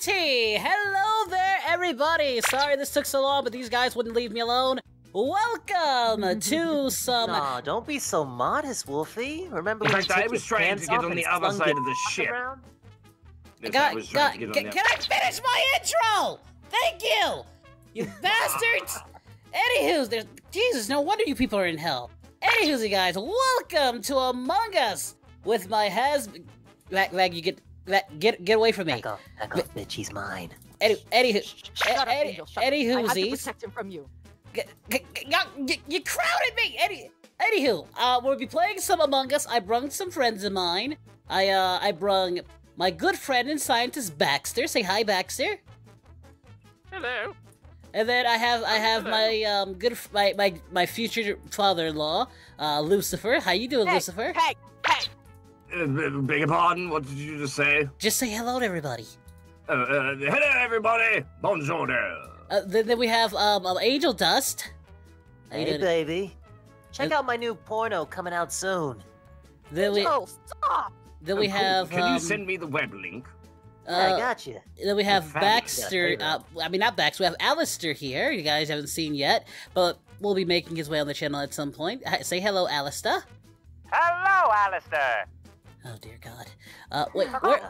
Alrighty! Hello there, everybody! Sorry this took so long, but these guys wouldn't leave me alone. Welcome to some. Aw, don't be so modest, Wolfie. Remember In when fact, you I was trying to get off on the other side of the cock ship. Yes, Got- I got- trying to get on can, the can I finish my intro? Thank you! You bastards! Anywho's, there's. Jesus, no wonder you people are in hell. Anywho's, you guys, welcome to Among Us with my has. Lag, lag, you get. Lag, get get away from me. Back off, back off, bitch. He's mine. Any, anywho, Shut up, Eddie- Angel. Shut Eddie up. I have to protect him from you. G- g- g- y'all- y- you crowded me. Eddie, anywho, uh, we'll be playing some Among Us. I brung some friends of mine. I uh, I brung my good friend and scientist Baxter. Say hi, Baxter. Hello. And then I have I have my um good my my my future father-in-law, uh, Lucifer. How you doing, Hey, Lucifer? Hey, hey. Uh, beg your pardon, what did you just say? Just say hello to everybody. Uh, uh, hello, everybody. Bonjour. Uh, then, then we have um, um Angel Dust. How Hey, baby. Check Uh, out my new porno coming out soon. Then we Angel, stop. then we Oh, cool. have Can um, you send me the web link? Yeah, I uh, got you. Then we have fabulous. Baxter. Uh, I mean, not Baxter. We have Alastor here. You guys haven't seen yet, but we'll be making his way on the channel at some point. Say hello, Alastor. Hello, Alastor. Oh dear God. Uh, wait. Where?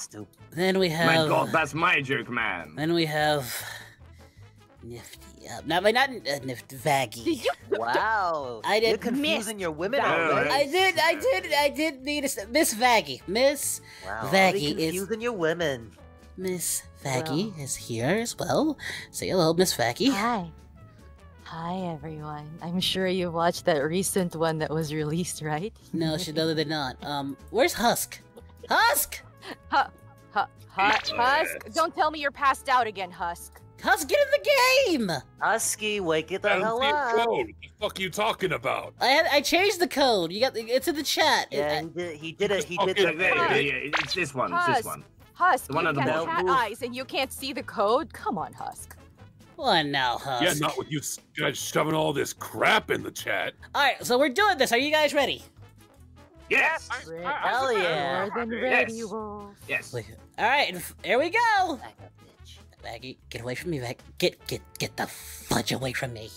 Stupid. then we have. My god, that's my joke, man. Then we have. Niffty. Uh, not not uh, Niffty. Vaggie. Wow. I did. You're did confusing your women No, already. I did. I did. I did need a s- Miss Vaggie. Miss Wow. Vaggie already is- confusing your women. Miss Vaggie is here as well. Say hello, Miss Vaggie. Hi. Hi, everyone. I'm sure you watched that recent one that was released, right? No, she no, did not. Um, where's Husk? Husk. Huh, huh, Husk. Don't tell me you're passed out again, Husk. Husk, get in the game. Husky, wake it the I hell up. code. What the fuck you talking about? I had, I changed the code. You got the, it's in the chat. Yeah, I- he did, he did it. He did Okay, Yeah, the there, yeah, it's this one. It's this one. Husk, The one you on the got cat eyes and you can't see the code? Come on, Husk. What now, Husk? Yeah, not with you guys shoving all this crap in the chat. All right, so we're doing this. Are you guys ready? Yes. I- I- I Hell yeah. Yes. Yes. All right, here we go. Back up, bitch. Maggie, get away from me, Maggie. Get get get the fudge away from me,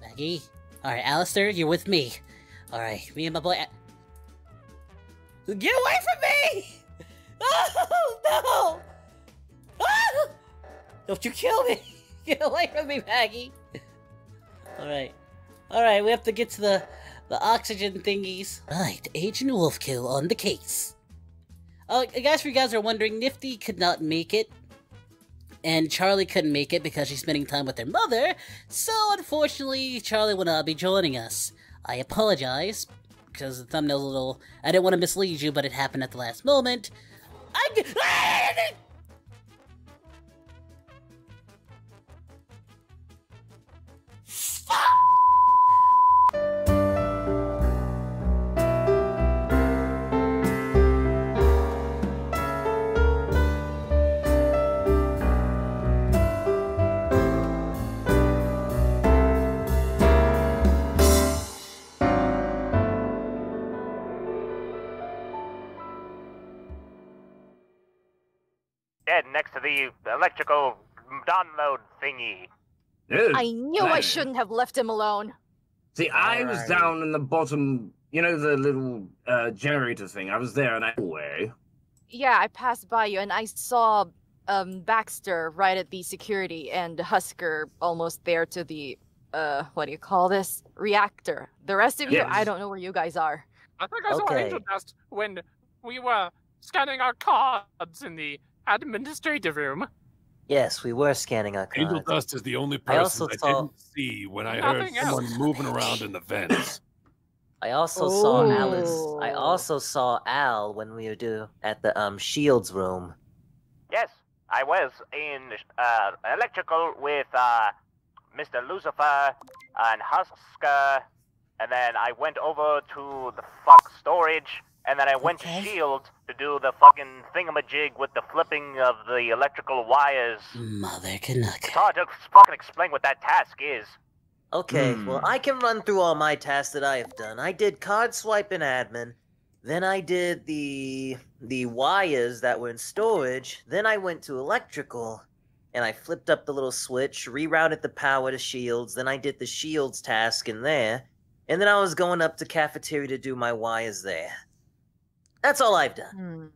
Maggie. All right, Alastor, you're with me. All right, me and my boy. A- Get away from me! Oh no! Ah! Don't you kill me! Get away from me, Maggie. All right, all right. We have to get to the the oxygen thingies. Right, Agent Wolfkill on the case. Oh, guys, if you guys are wondering, Niffty could not make it and Charlie couldn't make it because she's spending time with her mother, so unfortunately, Charlie will not be joining us. I apologize, because the thumbnail's a little. I didn't want to mislead you, but it happened at the last moment. I. next to the electrical download thingy. I knew I shouldn't have left him alone. See, I was Alright. down in the bottom. You know the little uh, generator thing. I was there, and I way. Yeah, I passed by you and I saw um Baxter right at the security and Husker almost there to the uh what do you call this? Reactor. The rest of you, I don't know where you guys are. I think I saw Okay. Angel Dust when we were scanning our cards in the administrative room. Yes, we were scanning our Angel cards. Dust is the only person also I, saw- didn't see when I heard Nothing someone else. moving around in the vents. I also saw Alice. I Oh. also saw Al when we were do at the um Shields room. Yes, I was in uh, electrical with uh, Mr. Lucifer and Husker, and then I went over to the fuck storage, and then I went Okay. to Shield to do the fucking thingamajig with the flipping of the electrical wires. Mother Canuck. It's hard to fucking explain what that task is. Okay, Hmm. well I can run through all my tasks that I have done. I did card swipe in admin. Then I did the the wires that were in storage. Then I went to electrical and I flipped up the little switch, rerouted the power to shields. Then I did the shields task in there. And then I was going up to cafeteria to do my wires there. That's all I've done. Hmm.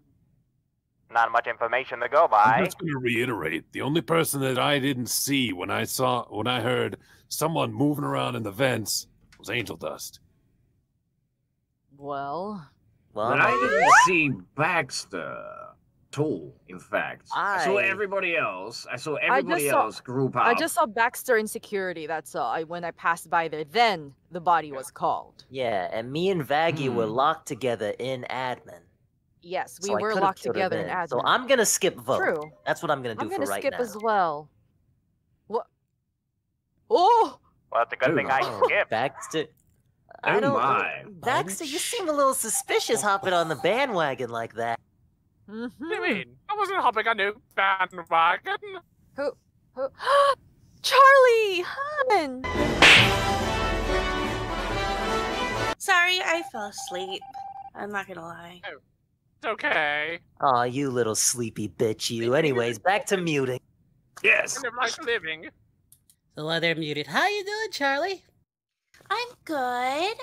Not much information to go by. I'm just going to reiterate: the only person that I didn't see when I saw when I heard someone moving around in the vents was Angel Dust. Well, Well, But I'm I not- didn't see Baxter at all, in fact. I, saw everybody else. I saw everybody saw- else group up. I just saw Baxter in security. That's all. I when I passed by there, then the body was called. yeah, and me and Vaggie were Hmm. locked together in admin. Yes, we so were locked together in admin. So I'm gonna skip vote. True. That's what I'm gonna do I'm gonna right skip now. as well. What? Oh, Well, it's a good Oh, thing I Oh, skipped. Baxter. I Oh don't. my. Baxter, you seem a little suspicious hopping on the bandwagon like that. Mhm. What do you mean? I wasn't hopping on new bandwagon. Who? Who? Charlie, hun. Sorry, I fell asleep. I'm not gonna lie. It's okay. Aw, you little sleepy bitch, you. Anyways, back to muting. Yes. I live like living. So while they're muted, how you doing, Charlie? I'm good. I'm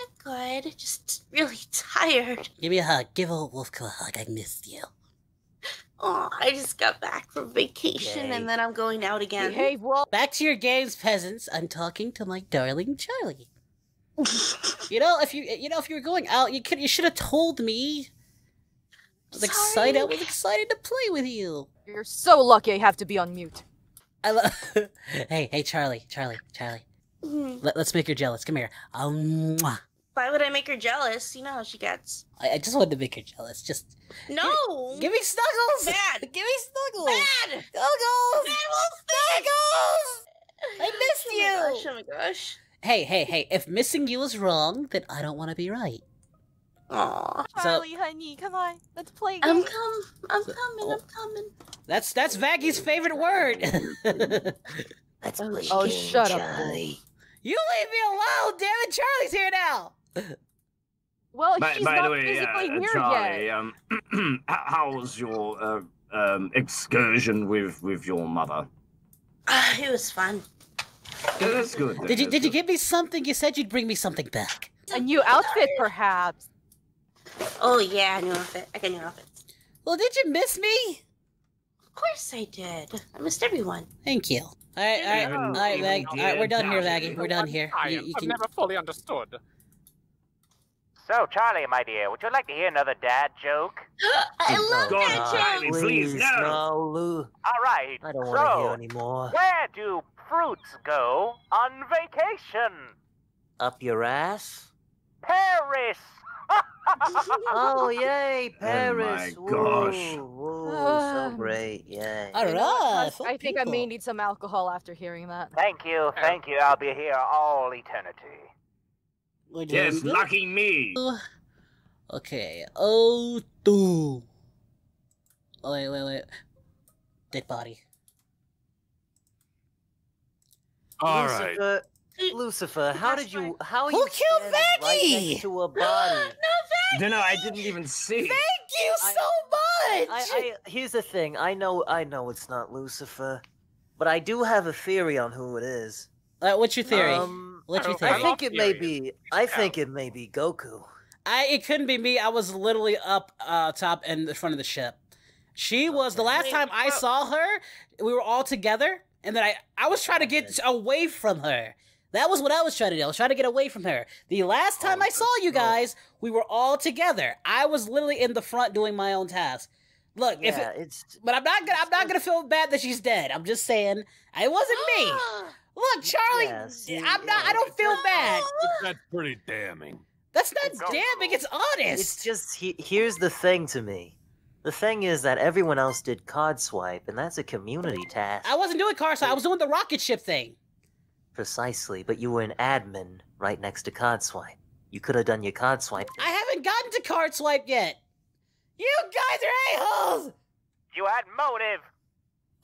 good. Just really tired. Give me a hug. Give old Wolfku a hug. I missed you. Oh, I just got back from vacation Yay. and then I'm going out again. Behave well. Back to your games, peasants. I'm talking to my darling Charlie. You know, if you you know if you were going out, you could you should have told me. I was excited. I was excited to play with you. You're so lucky I have to be on mute. I love. hey, hey, Charlie, Charlie, Charlie. Hmm, Let, us make her jealous. Come here. Um, mwah. Why would I make her jealous? You know how she gets. I, I just wanted to make her jealous. Just No! give me snuggles. Bad. Give me snuggles. Bad! Snuggles. Bad wolf Snuggles. I missed oh my gosh, you. oh my gosh. Hey, hey, hey! If missing you is wrong, then I don't want to be right. Aw. So- Charlie, honey, come on, let's play. I'm games. come. I'm coming. Oh. I'm coming. That's that's Vaggie's favorite word. Let's Oh, play oh, game, shut up, Charlie. you leave me alone, damn it! Charlie's here now. Well, By, she's by not the way, physically uh, here Charlie, yet. um, how, how was your uh, um, excursion with with your mother? Ah, it was fun. Yeah, that's good. then, Did you that's did you give me something? You said you'd bring me something back. A new outfit, perhaps. Oh yeah, a new outfit. I got new outfit. Well, did you miss me? Of course I did. I missed everyone. Thank you. All right, all right, Even- all right, even Vag. All right, we're done here, dear Vaggie. We're done here. I You, am. you I've never fully understood. So, Charlie, my dear, would you like to hear another dad joke? I Oh, love God, that Charlie, joke. please, no. no, Lou. All right. I don't want to so, hear anymore. Where do fruits go on vacation? Up your ass? Paris. Oh, yay, Oh my Paris. gosh. Woo, woo, so great, yay. All You know what, right. Husk? fuck I think I may need some alcohol after hearing that. thank you, thank you. I'll be here all eternity. We're doing Yes, good. lucky me. Okay. Oh, two. Oh, wait, wait, wait. Dead body. All right. Lucifer, Lucifer, how did you? How are Who you killed standing right Maggie? next to a body? No, no, I didn't even see. Thank you I- so much. I, I, here's the thing. I know, I know it's not Lucifer, but I do have a theory on who it is. Uh, what's your theory? Um, what's your I theory? I think it may be. I think it may be Goku. I it couldn't be me. I was literally up uh top in the front of the ship. She was the last Wait, time I well- saw her. We were all together, and then I I was trying to get away from her. That was what I was trying to do. I was trying to get away from her. The last time Oh, I saw you no. guys, we were all together. I was literally in the front doing my own task. Look, if it, it's. but I'm not gonna I'm not gonna feel bad that she's dead. I'm just saying it wasn't me. Look, Charlie, Yeah, see, I'm not. I don't feel bad. That's pretty damning. That's not Go, damning. go. It's honest. It's just he, here's the thing to me. The thing is that everyone else did card swipe, and that's a community task. I wasn't doing car swipe. I was doing the rocket ship thing. Precisely, but you were an admin right next to card swipe. You could have done your card swipe. I haven't gotten to card swipe yet. You guys are a-holes! You had motive.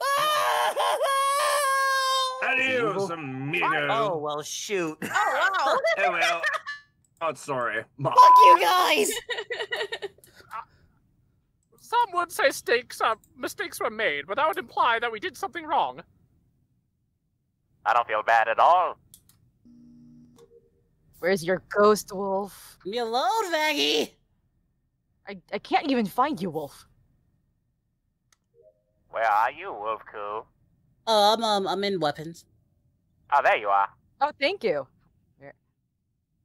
Adios, amigo. Oh well, shoot. Oh wow. Oh well. Oh, sorry. Fuck you guys! Some would say stakes, uh, mistakes were made, but that would imply that we did something wrong. I don't feel bad at all. Where's your ghost, Wolf? Leave me alone, Maggie. I, I can't even find you, Wolf. Where are you, Wolf Coo? Oh, I'm um, I'm in weapons. Oh, there you are. Oh, thank you.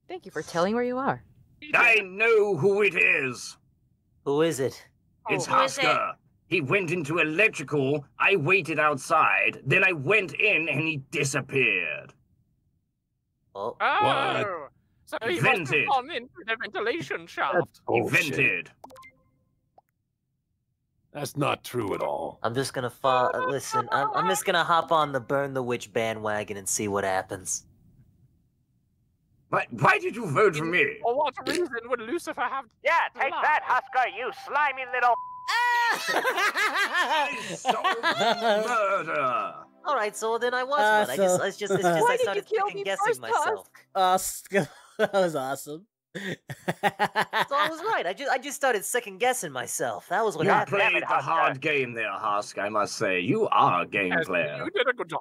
Thank you for telling where you are. I know who it is. Who is it? It's Oh, who is it? Husker. He went into electrical. I waited outside. Then I went in and he disappeared. Oh, Oh, so he must have Vented. gone into the ventilation shaft. He vented. That's not true at all. I'm just gonna fall. uh, listen. I'm, I'm just gonna hop on the burn the witch bandwagon and see what happens. But why did you vote for me? For what reason would Lucifer have? Yeah, take that, Husker, you slimy little. I solved murder. All right, so then I was Ah, one. I just, so- I just, it's just Why I did you started kill me guessing first, myself. Husker, that was awesome. So I was right. I just, I just started second guessing myself. That was what you happened. played the Husker. hard game there, Husk. I must say, you are a game Yes, player. You did a good job.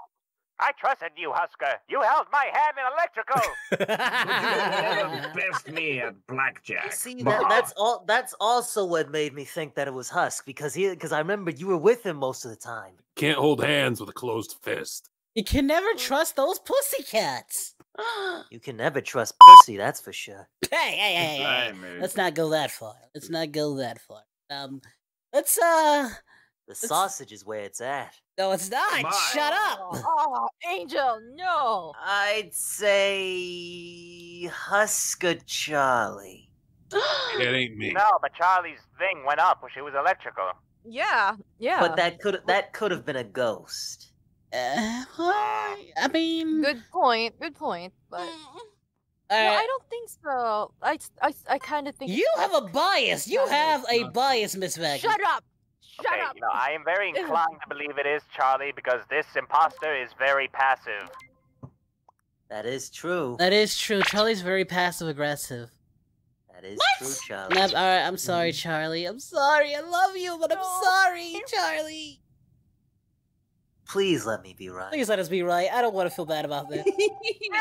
I trusted you, Husker. You held my hand in electrical. You never best me at blackjack. See, that, that's all. That's also what made me think that it was Husk because he, because I remember you were with him most of the time. Can't hold hands with a closed fist. you can never mm. trust those pussycats. You can never trust pussy, that's for sure. Hey, hey, hey, hey, hey. Blimey. Let's not go that far. Let's not go that far. Um, let's uh, The sausage is where it's at. no, it's not. My. Shut up. Oh, Angel, no. I'd say Husker Charlie. It ain't me. no, but Charlie's thing went up when she was electrical. Yeah, yeah. But that could that could have been a ghost. Uh, well, I mean, Good point. Good point. But no, alright. I don't think so. I, I, I kind of think You have a bias. You have a bias, Miss Maggie. Shut up. Shut okay, up. you know, I am very inclined to believe it is Charlie because this imposter is very passive. That is true. That is true. Charlie's very passive aggressive. That is What? true, All Charlie. right, I'm sorry, Charlie. I'm sorry. I love you, but I'm No. sorry, Charlie. Please let me be right. Please let us be right. I don't want to feel bad about this.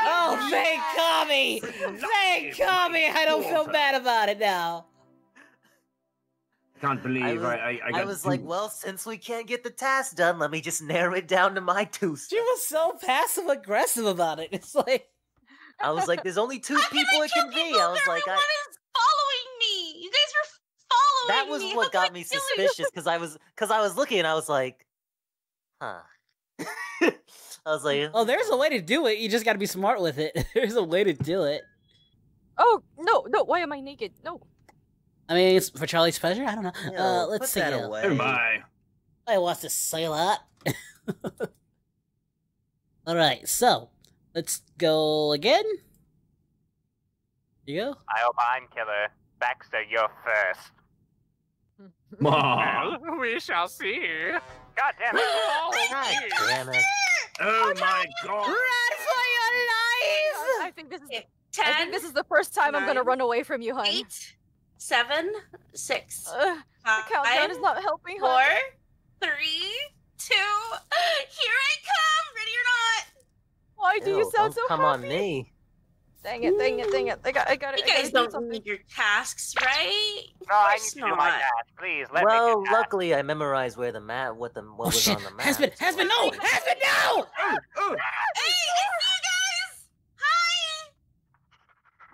Oh, thank Kami! Thank Kami! I don't feel bad about it now. I Can't believe I I, was- I, I, I got was like, well, since we can't get the task done, let me just narrow it down to my two. She was so passive aggressive about it. It's like, I was like, there's only two people it can be. I was if like, I, everyone is following me. You guys were following. that following was me. How what can got me suspicious because I was because I was looking and I was like, huh. I was like, oh, there's a way to do it. You just got to be smart with it. There's a way to do it. Oh no, no. Why am I naked? No. I mean, it's for Charlie's pleasure. I don't know. Yo, uh, let's put see. that here. away. Oh my. I want to say that. All right, so let's go again. You go. I hope I'm killer. Baxter, you're first. Ma. Well, we shall see. God damn it. Oh, God damn it. Oh my god. Run for your I think this is. Okay, I Ten, think this is the first time I'm gonna run away from you, hun. eight, seven, six, Ugh, the countdown five, is not helping, four, hun. three, two. Here I come. Ready or not? Why do you sound don't so come happy? on me. Dang it! Dang it! Dang it! I got. I got. You I gotta guys do don't something. need your tasks, right? No, I need course to do my not. task. Please, let well, me get that. luckily I memorized where the map, what the what Oh was shit! on the map. Has been, has been, no, has been, no! Oh, oh, oh. Hey, it's you guys. Hi.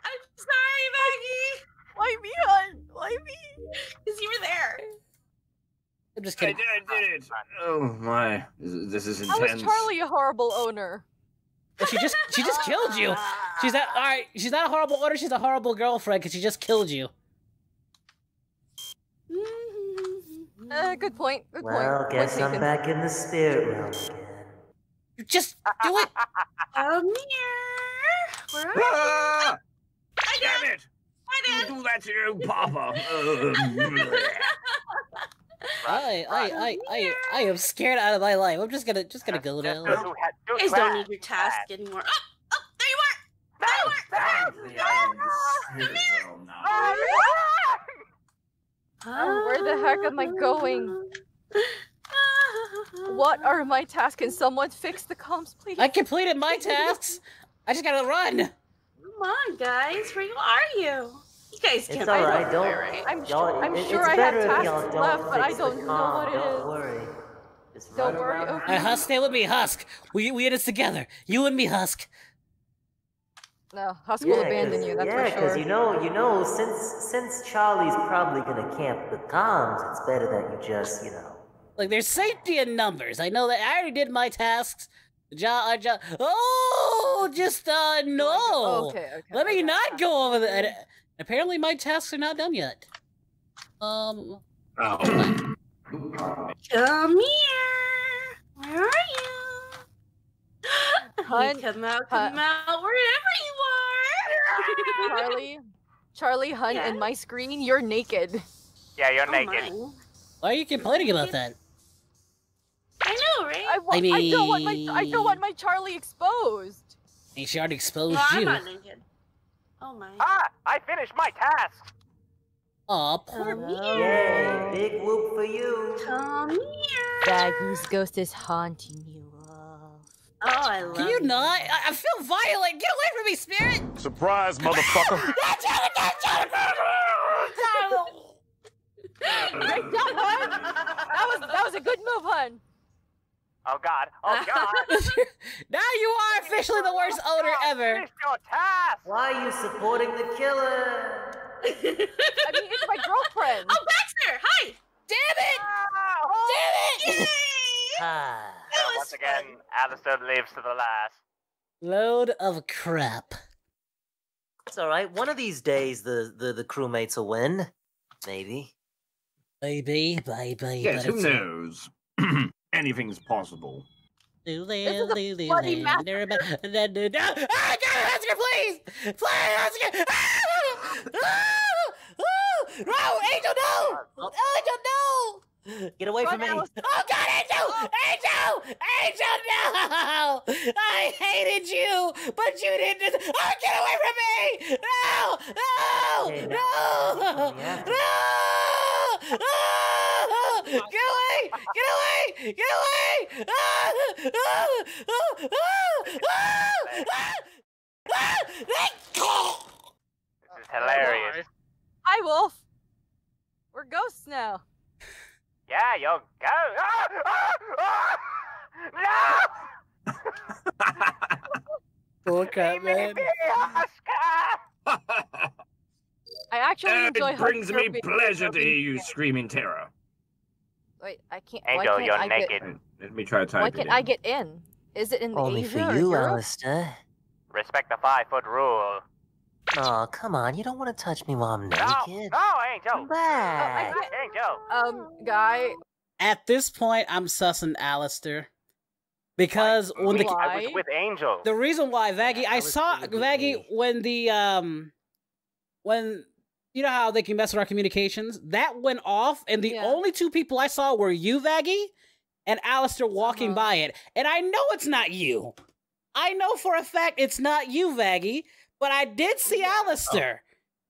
I'm sorry, Maggie, Why me, hun? Why me? because you were there. I'm just I kidding. did, I did it. Oh my. This, this is How intense. is Charlie a horrible owner? But she just, she just killed you. She's not. All right. She's not a horrible owner. She's a horrible girlfriend because she just killed you. Uh, good point. Good point. Well, Point guess I'm taken. back in the spirit realm again. You just do it. Come here. Where are you? Ah! Hi, Damn it! Hi, Don't do that to your papa. I, I, I, I, I am scared out of my life. I'm just gonna, just gonna go Just now. do- do- do You guys don't need your task anymore. Oh, oh, there you are. There you are. Finally, I'm the spirit. Oh, oh. where the heck am I going? What are my tasks? Can someone fix the comms, please? I completed my tasks. I just gotta run. Come on, guys. Where are you? You guys It's can't. all I don't Don't. know, right? I'm y'all- sure- I'm it- sure I have tasks left, but I don't know what it don't is. worry. Just Don't run worry, okay. Uh, Husk, stay with me, Husk. We we in this together. You and me, Husk. No, Husk will abandon you. That's yeah, for sure. because you know, you know, since since Charlie's probably gonna camp the comms, it's better that you just, you know. Like there's safety in numbers. I know that. I already did my tasks. Ja, uh, ja, oh, just uh, no. Okay, okay. Let me okay. not go over that. And apparently, my tasks are not done yet. Um, Oh. Come here. Where are you? Hunt, come out, Hunt. come out, wherever you are. Charlie, Charlie, Hunt, Yeah? and my screen, you're naked. Yeah, you're Oh, naked. my. why are you complaining about that? I know, right? I, wa- I I don't want my I don't want my Charlie exposed. He she already exposed no, I'm not naked. Oh my. Ah, I finished my task. Aw, poor. Come Yay! here. Big whoop for you. Come here. Baggy's ghost is haunting you. Oh, I love Can you not? I, I feel violent. Get away from me, spirit. Surprise, motherfucker. that's Great job, Hun. That was that was a good move, Hun. Oh God! Oh God! now you are officially the worst owner God, ever. Finish your task. Why are you supporting the killer? I mean, it's my girlfriend. Oh, Baxter! Hi! Damn it! Ah, oh. Damn it! Ah. That Uh, was once again, fun. Alastor lives to the last. Load of crap. It's all right. One of these days, the the, the crewmates will win. Maybe. Maybe, maybe. Yes, but who it's- knows? Anything's possible. Do This is a do do bloody do massacre. do do do do do. Ah, God, Husker, please! Please, Husker! Ah! Ah! No, Angel, no! Angel, no! Get away from me. Oh, God, Angel! Angel! Angel, no! I hated you, but you didn't. Oh, get away from me! No! No! Okay, No! now- Yeah. No! Get away! Get away! Get away! Ah! Ah! Ah! Ah! Ah! Ah! Ah! This is hilarious. Hi, Wolf. We're ghosts now. Yeah, you're go. Ah! Ah! Ah! No! Poor crap, Mini man. I actually Uh, enjoy. it brings me pleasure to hear you fan. scream in terror. Wait, I can't. why Angel, can't you're I naked. Get, Let me try to type why can't in. I get in? Is it in Only Asia for you, Europe? Alastor. Respect the five foot rule. Oh, come on. You don't want to touch me while I'm No, naked. no, Angel. Come back. can't- Angel. Um, guy, At this point, I'm sussing Alastor. Because when the Why? I was with Angel. the reason why Vaggie, Yeah, I I saw thinking Vaggie me. when the um when you know how they can mess with our communications. That went off, and the Yeah. only two people I saw were you, Vaggie, and Alastor walking Uh-huh. by it. And I know it's not you. I know for a fact it's not you, Vaggie, but I did see Alastor.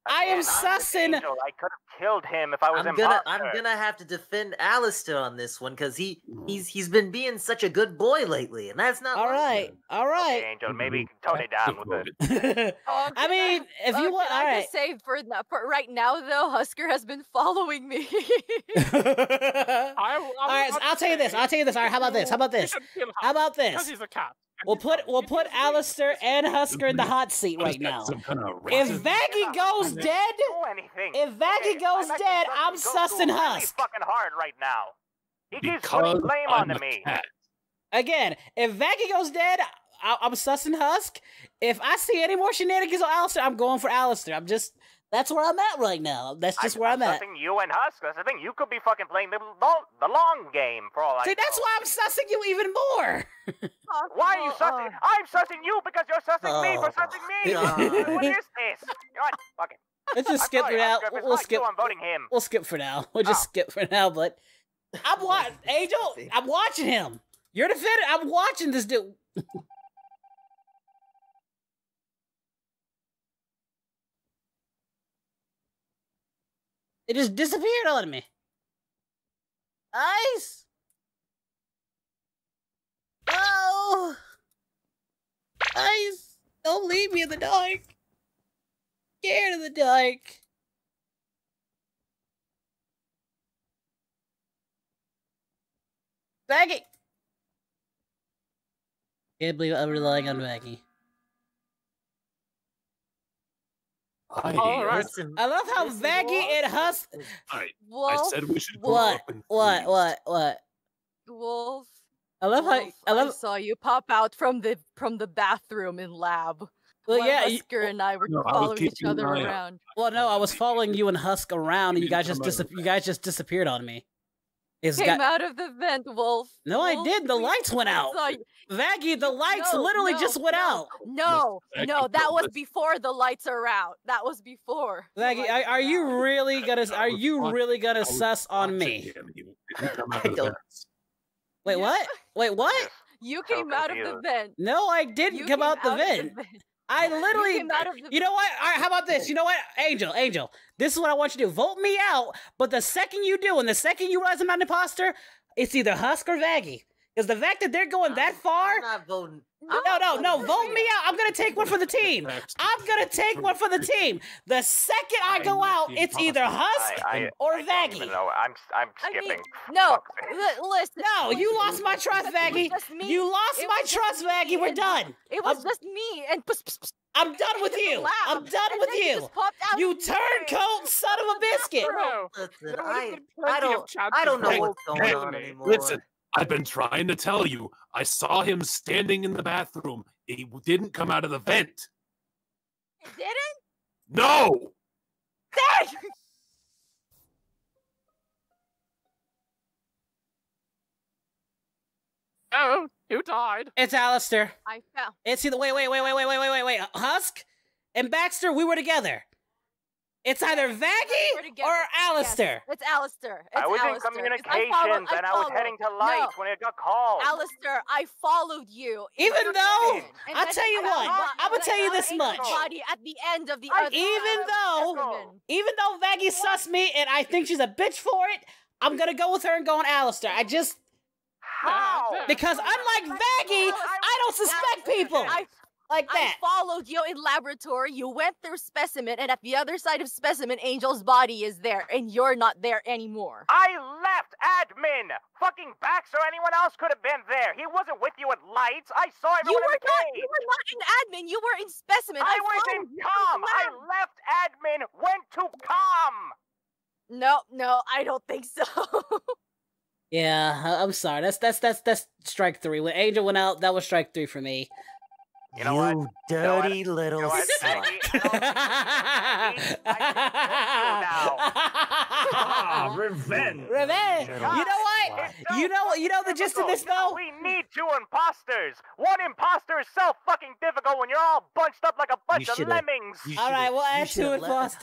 I am I'm sussing. I could have killed him if I was I'm gonna I'm gonna have to defend Alastor on this one because he he's he's been being such a good boy lately, and that's not. All like right, him. all Okay. Angel, maybe you tone it down with it. Oh, I can mean, if uh, you want, can all I right. just say for, n- for right now though, Husker has been following me. I, All right, so I'll tell you this. I'll tell you this. All right, how about this? How about this? How about Because this? he's a cop. We'll put dumb. we'll put he's Alastor and. Husker in the hot seat right now. Some kind of If racist- Vaggie goes dead, if Vaggie Okay, goes I'm dead, sussing I'm Goku sussing really Husk. fucking hard right now. He keeps because putting blame I'm onto me. cat. Again, if Vaggie goes dead, I- I'm sussing Husk. If I see any more shenanigans on Alastor, I'm going for Alastor. I'm just that's where I'm at right now. That's just where I'm at. sussing you and Husk. That's the thing. You could be fucking playing the long, the long game for all I See, that's why I'm sussing you even more. Why are you Possible, sussing? uh, I'm sussing you because you're sussing me for Oh, sussing me. God. what is this? You know what? Fuck it. Let's just skip for now. It's We'll skip. I'm voting him. We'll skip for now. We'll just Oh. skip for now. But I'm watching Angel. I'm watching him. You're defending. I'm watching this dude. It just disappeared on me. Ice. Oh. Ice. Don't leave me in the dark. Scared of the dark. Maggie. Can't believe I'm relying on Maggie. I, All right. I love how this Maggie wall and Husk. is- I, I said we should go What? up and What? freeze. What? What? Wolf, I love how. I love. saw you pop out from the from the bathroom in lab. Well, while yeah. you- and I were No, I following each other eye out. around. Well, no, I was following you and Husk around, and You you guys just come dis- you guys just disappeared on me. It's Came got out of the vent, Wolf. no, I did. The lights went out. saw you- Vaggie, the lights No, literally no, just went no, out. No, no, that was before the lights are out. That was before. the Vaggie, lights are, are you really gonna? Are you really gonna suss on me? him. He didn't come out I don't- Wait, what? Wait, what? You came out of the vent. No, I didn't You come came out the of vent. vent. I literally. of the You know what? All right, how about this? You know what? Angel, Angel, this is what I want you to do. Vote me out, but the second you do, and the second you realize I'm not an imposter, it's either Husk or Vaggie. Because the fact that they're going that far, I'm not voting. No, no, no. Vote me out. I'm going to take one for the team. I'm going to take one for the team. The second I go out, it's either Husk I, I, or Vaggie. No, I'm, I'm skipping. I mean, no, l- listen. No, you lost my trust, Vaggie. You lost my trust, Vaggie. We're done. It was I'm, just me and. I'm done with you. I'm done with you. You turncoat son of a biscuit. Listen, I, I don't, I don't know what's going on anymore. Listen, I've been trying to tell you. I saw him standing in the bathroom. He didn't come out of the vent. You didn't? No. There oh, who died? It's Alastor. I fell. It's either wait, wait, wait, wait, wait, wait, wait, wait, wait. Husk and Baxter, we were together. It's either We're Vaggie together. or Yes, Alastor. it's Alastor. It's I was in Alastor, 'cause communications followed- and I was heading to lights No, when it got called. Alastor, I followed you. Even though- I'll then tell you I found what, I'ma tell you this much. Body at the end of the I- other Even though- specimen. Even though Vaggie sus me and I think she's a bitch for it, I'm gonna go with her and go on Alastor. I just How? because unlike Vaggie, I don't suspect people I like I followed you in laboratory. You went through specimen, and at the other side of specimen, Angel's body is there, and you're not there anymore. I left admin. Fucking Baxter, anyone else could have been there. He wasn't with you at lights. I saw You were in the not. cage. You were not in admin. You were in specimen. I was in com. to the I left admin, went to com. No, no, I don't think so. Yeah, I'm sorry. That's that's that's that's strike three. When Angel went out, that was strike three for me. You know what? You You know what? dirty little You know slut. Ah, revenge. Revenge. You know what? It's so You know you know the gist of this though. We need two imposters. One imposter is so fucking difficult when you're all bunched up like a bunch of lemmings. All right, should've- we'll add two should've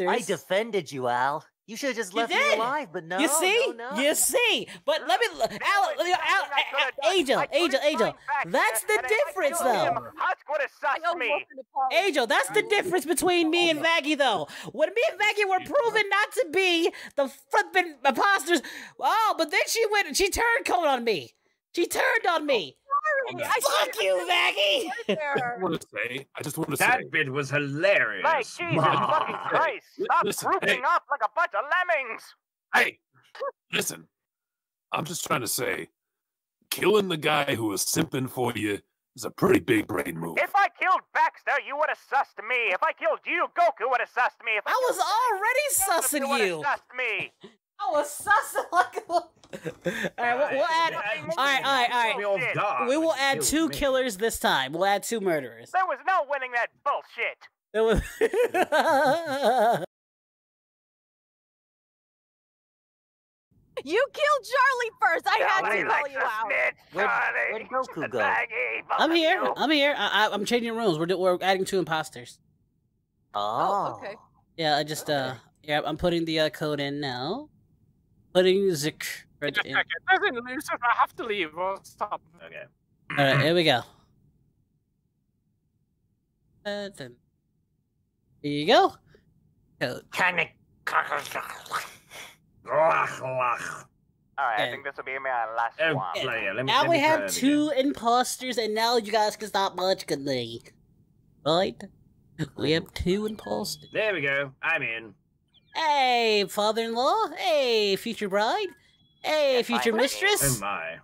I defended you, Al. You should have just left me alive, but no. you see? no, no. You see? But let me, Al, There Al, Al. Angel, Angel, Angel. That's the and if I difference, though. Husk would have I me. Wolf an apology. Angel, that's the difference between me and Maggie, though. When me and Maggie were proven not to be the flippin' imposters, oh, but then she went, and she turned cold on me. She turned on me. Sorry, oh, I Fuck you, Maggie. I there. want to say. I just want to say. That bit was hilarious. Like, Jesus Ma. fucking Christ. Stop listen, grouping hey. up like a bunch of lemmings. Hey, listen. I'm just trying to say, killing the guy who was simping for you is a pretty big brain move. If I killed Baxter, you would have sussed me. If I killed you, Goku would have sussed me. If I, I was already Joseph, sussing would've you. Sussed me. I was sussing like a... All right, we'll, we'll add. All right, all right, all right. Me off We will add two me. killers this time. We'll add two murderers. There was no winning that bullshit. There was. You killed Charlie first. I had Charlie to call you a out. snitch, Where'd- Charlie. where'd Goku go? I'm here. I'm here. I, I, I'm changing rooms. We're we're adding two imposters. Oh, okay. Yeah, I just uh yeah, I'm putting the uh, code in now. Putting Zik Wait a in. second. Doesn't Lucifer have to leave or stop? Okay. All right, here we go. Uh, then- Here you go. Code. Can it- Glach, glach. Alright, I think this will be my last Oh, one. player, let me, Now let we have two again. imposters, and now you guys can stop munching me. Right? We have two imposters. There we go. I'm in. Hey, father-in-law. Hey, future bride. Hey, Yeah, future fine. mistress. Oh my.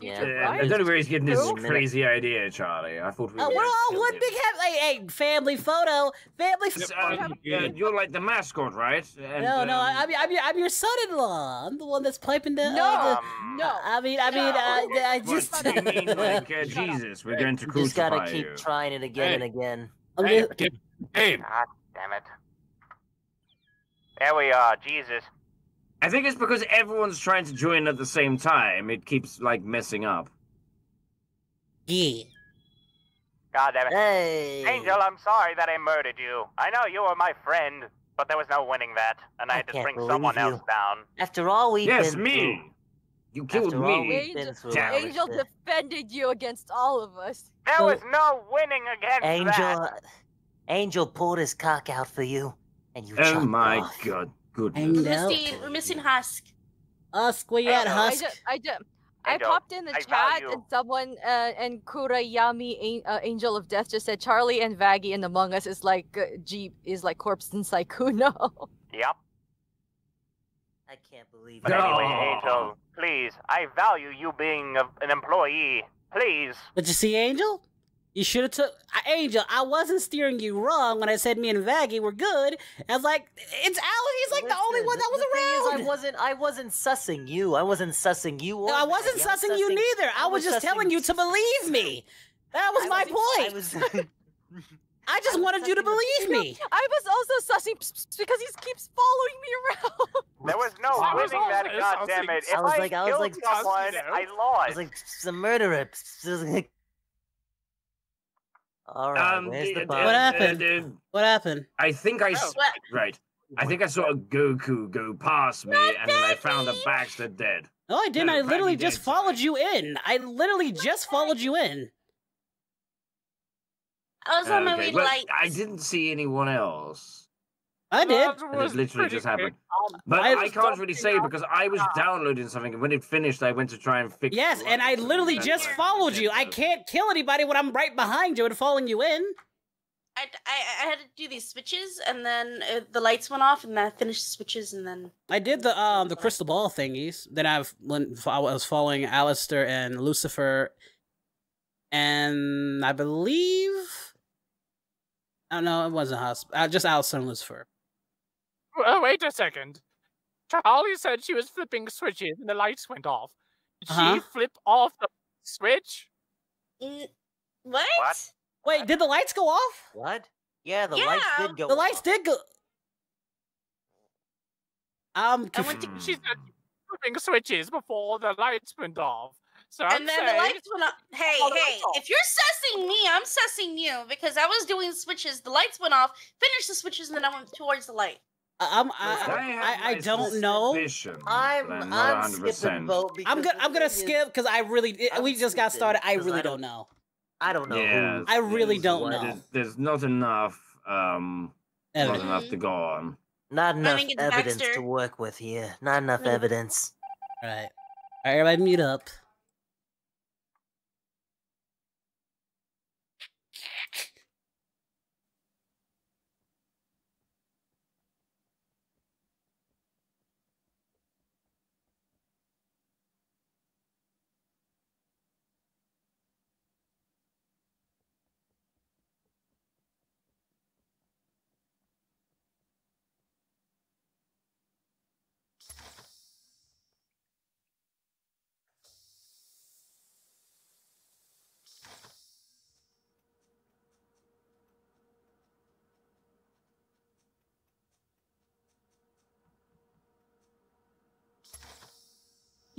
Yeah, Uh. I don't know where he's getting this crazy idea, Charlie. I thought we Oh, were we're all one big happy. Hey, hey, family photo. Family. So, uh, uh, you're like the mascot, right? And, no, no, um, I, I'm, I'm, your, I'm your son-in-law. I'm the one that's piping the. No, uh, the no. I mean, I mean, No. uh, I What just. do you mean, like uh, Jesus? We're going to You just gotta keep you. trying it again Hey. and again. I'm Hey, just- Hey, God damn it. There we are, Jesus. I think it's because everyone's trying to join at the same time. It keeps like messing up. yeah. God damn it. Hey! Angel, I'm sorry that I murdered you. I know you were my friend, but there was no winning that, and I, I had to bring someone you. else down. After all we've yes, been me. through, You killed after me. we've Angel- Angel defended you against all of us. There So- was no winning against Angel, that. Uh, Angel pulled his cock out for you, and you Oh my off. god, I goodness. know. Misty, we're missing Husk. Husk, where you at, Angel, I Husk? I just, I Angel, popped in the I chat value- and someone uh, and Kurayami, An- uh, Angel of Death, just said Charlie and Vaggie and Among Us is like uh, Jeep is like Corpse inside Kuno. Yep. I can't believe But anyway, No. Angel, please, I value you being a, an employee. Please. But you see, Angel? You should have took Angel. I wasn't steering you wrong when I said me and Vaggie were good. I was like, it's Alan. He's like the only one that was the is, around. I wasn't. I wasn't sussing you. I wasn't sussing you. No, I wasn't Maggie. I was sussing you neither. I, I was, was just telling you to believe me. That was I my was- point. I was. I just I was wanted you to sussing the- believe me. I was also sussing pss, pss, because he keeps following me around. There was no I was that, also goddamn it. If I was I, like- I was like- someone, I I lost. was like, the murderer. All right, Um, where's the uh. What uh, happened? uh, What happened? I think I What? right. I think I saw a Goku go past me, and then I found a Baxter dead. No, I didn't. No, I literally just did. followed you in. I literally just followed you in. I was on my Okay, way to well, light. I didn't see anyone else. I did. That And it literally just happened. Um, But I I, can't really say jumping because I was downloading something, and when it finished, I went to try and fix. It. Yes, and I lights, and literally just followed you. I can't kill anybody when I'm right behind you and following you in. I, I, I had to do these switches, and then uh, the lights went off, and then I finished the switches, and then I did the um the crystal ball thingies. Then I've when I was following Alastor and Lucifer, and I believe. I don't know it wasn't us. Uh, just Alastor and Lucifer. Uh, wait a second. Charlie said she was flipping switches and the lights went off. Did Uh-huh. she flip off the switch? Mm, what? What? Wait, did the lights go off? What? Yeah, the lights did go. The lights did go. Um, I went to- Hmm. She said flipping switches before the lights went off. So I'm And then saying, the lights went off. Hey, Oh, hey! off. If you're sussing me, I'm sussing you because I was doing switches. The lights went off. Finished the switches, and then I went towards the light. I'm Well, I, I, I don't know. suspicions, I'm. I'm, skipping vote. I'm gonna I'm gonna is, skip because I really I'm we just got started. I really I don't don't- know. I don't know Yeah, who. I really don't know. There's not enough. Um, not Evidence. enough to go on. Not enough evidence Baxter. to work with here. Not enough Mm. evidence. All right, all right, everybody, mute up.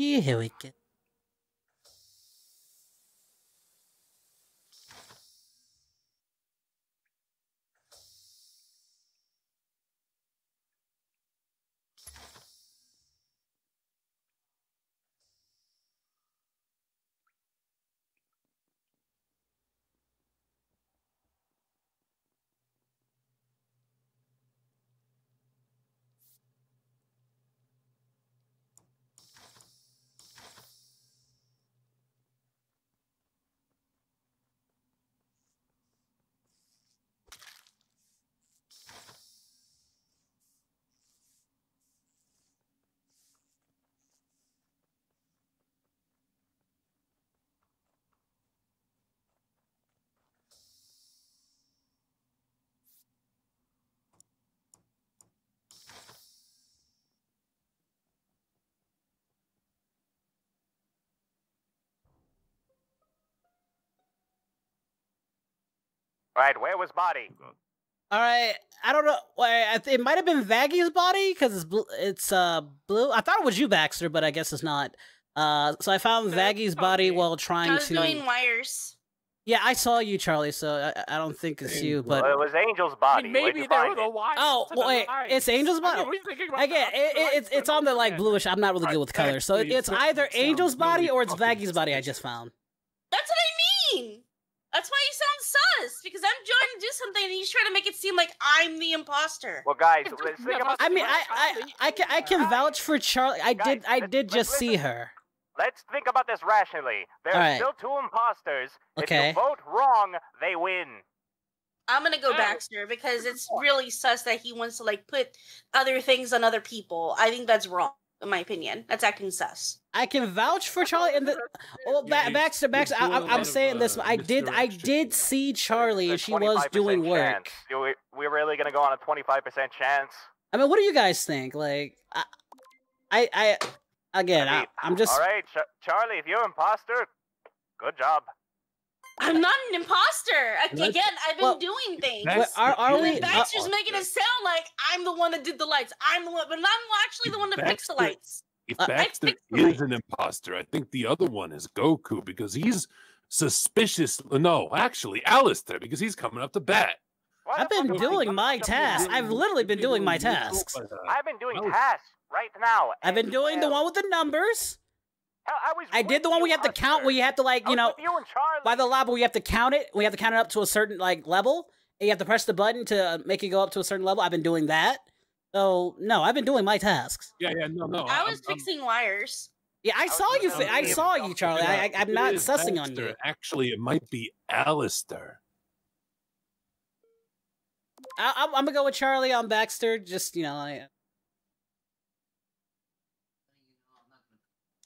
Here we go. Right, where was body? All right, I don't know. Wait, it might have been Vaggie's body because it's blue. It's uh blue. I thought it was you, Baxter, but I guess it's not. Uh, so I found Uh, Vaggie's body okay. while I trying was to. doing wires. Yeah, I saw you, Charlie. So I, I don't think it's you, but Well, it was Angel's I body. mean, maybe there find were the it? Oh, to wait, lights. it's Angel's I mean, body? we again, it, it, it's it's on the like bluish. I'm not really good with Right, color, so it, it's either Angel's body or it's fucking Vaggie's body. I just found. That's what I mean. That's why you sound sus. Because I'm trying to do something and he's trying to make it seem like I'm the imposter. Well, guys, let's think about I mean, I rationally. I I can I can vouch for Charlie. I guys, did I let's- did let's just see her. Let's think about this rationally. There are Alright. still two imposters. If Okay. you vote wrong, they win. I'm gonna go. Baxter because it's really sus that he wants to like put other things on other people. I think that's wrong, in my opinion. That's acting sus. I can vouch for Charlie and the well, Yeah, ba- he's- Baxter, he's Baxter. I, doing a I, lot I'm of, saying this. uh, I did, I did see Charlie, and she was doing work. Do we, we really gonna go on a 25% chance? I mean, what do you guys think? Like, I, I, I again, I, mean, I'm just. All right, Ch- Charlie, if you're imposter, good job. I'm not an imposter. Again, I've been well, doing things. What, are are we? then thing. uh, making it sound like I'm the one that did the lights. I'm the one, but I'm actually the one that fixed the lights. If Uh, Baxter fixed the is an imposter, I think the other one is Goku because he's suspicious. No, actually, Alastor because he's coming up to bat. Why I've been doing my up tasks. I've literally been doing my You're tasks. I've been doing tasks right now. I've been doing the one with the numbers. Hell, I, was I did the one where you, you have to count, where you have to like, you know, you by the lab where you have to count it. We have to count it up to a certain like level, and you have to press the button to uh, make it go up to a certain level. I've been doing that. So no, I've been doing my tasks. Yeah, yeah, no, no. I I'm- was I'm- fixing wires. Yeah, I was saw you. Fi- I saw you, Charlie. I, I, I'm It not is sussing on you. Actually, it might be Alastor. I, I'm, I'm gonna go with Charlie on Baxter. Just you know, I,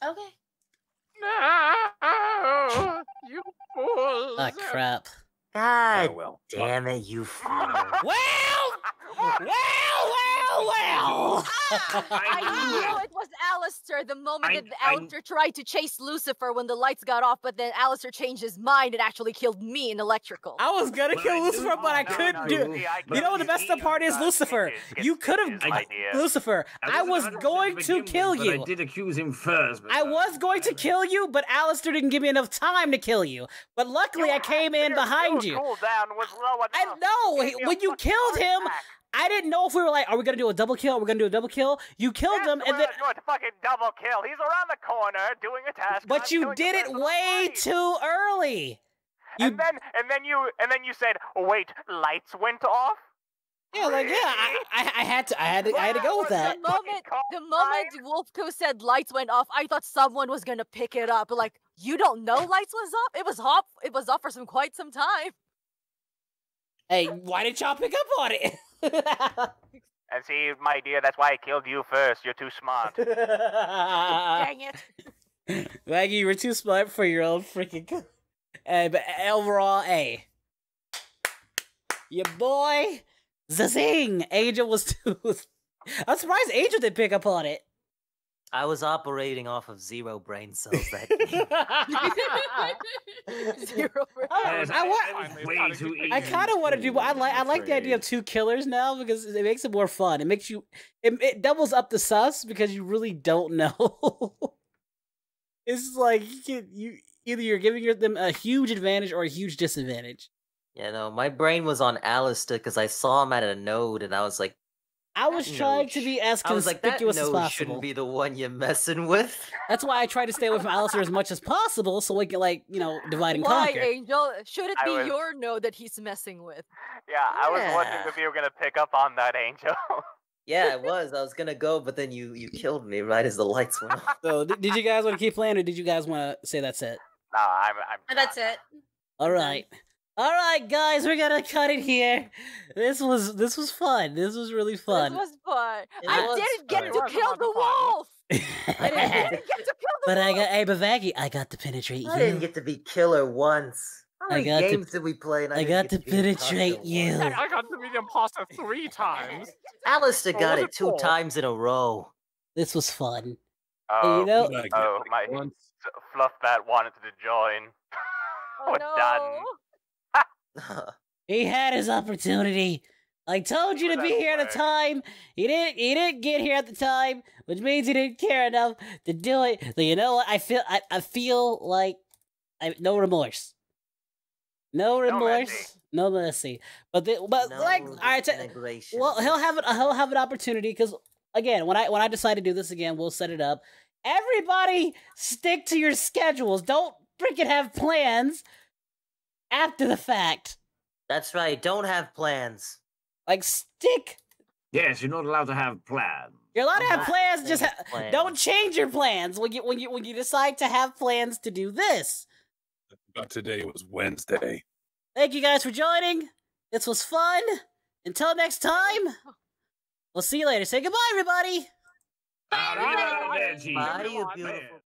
Okay. No, you fools. ah, crap. Oh, God Oh, well. damn it, you fool. Well, well, well, well. Ah. I knew it was Alastor the moment I- that I- Alastor tried to chase Lucifer when the lights got off, but then Alastor changed his mind and actually killed me in electrical. I was gonna Well, kill Lucifer, but I couldn't do. it. You know what the best see part is, Lucifer? You could have, Stitches. Lucifer. I wasn't was 100% going to kill you. I did accuse him first. I was going to kill you, but Alastor didn't give me enough time to kill you. But luckily, I came in behind you. Cooldown was low enough. I know Give me a when you killed him. Attack. I didn't know if we were like, are we gonna do a double kill? Are we gonna do a double kill? You killed Yes, him, and we're then, gonna do a fucking double kill. He's around the corner doing a task. but I'm you did it person on the way too early. You, And then and then you and then you said, "Wait, lights went off." yeah, like yeah, I, I, I had to, I had to, I had to go with that. The moment, the moment Wolfku said lights went off, I thought someone was gonna pick it up. But like, you don't know lights was off? It was off. It was off for some quite some time. Hey, why didn't y'all pick up on it? And see, my dear, that's why I killed you first. You're too smart. Dang it! Maggie, you were too smart for your own freaking. co- Uh, but overall, A. Your boy, Zazing! Angel was too. I'm surprised Angel didn't pick up on it. I was operating off of zero brain cells that day. Zero. I, Yes, I, I- wa- I was way too easy. I kind of want to do. I like. I like the idea of two killers now because it makes it more fun. It makes you. It, it doubles up the sus because you really don't know. it's like you can you either you're giving them a huge advantage or a huge disadvantage. Yeah, no, my brain was on Alastor because I saw him at a node and I was like, I was That trying node to be as I was like, that conspicuous as possible. shouldn't be the one you're messing with. That's why I try to stay away from Alastor as much as possible, so we can like you know divide and Why, conquer. Angel? Should it be was- your node that he's messing with? Yeah, I was wondering if you were gonna pick up on that, Angel. Yeah, it was. I was gonna go, but then you you killed me right as the lights went off. So did, did you guys want to keep playing, or did you guys want to say that's it? no, I'm. I'm And that's it. All right. All right, guys, we're gonna cut it here. This was this was fun. This was really fun. This was fun. It I was didn't get to It was a kill the wolf. I didn't get to kill the but I got hey, but I got to penetrate you. I didn't get to be killer once. How I many got to- games did we play? And I, I got get to be the imposter penetrate you. once? I got to be the imposter three times. Alastor Oh, got it it two four? times in a row. This was fun. Oh, you know, Did I get oh, my- once? Fluffbat wanted to join. Oh We're no. done. He had his opportunity. I told you to be here at the time. He didn't. He didn't get here at the time, which means he didn't care enough to do it. So you know what? I feel. I, I feel like I no remorse. No remorse. mercy. No mercy. But the, but No like all right. Well, he'll have an he'll have an opportunity because again, when I when I decide to do this again, we'll set it up. Everybody, stick to your schedules. Don't freaking have plans after the fact. That's right. Don't have plans. Like stick. Yes, you're not allowed to have plans. You're allowed to I'm have plans. Just ha- plans. don't change your plans when you when you when you decide to have plans to do this. But today was Wednesday. Thank you guys for joining. This was fun. Until next time, we'll see you later. Say goodbye, everybody. Arrivederci. Bye, you beautiful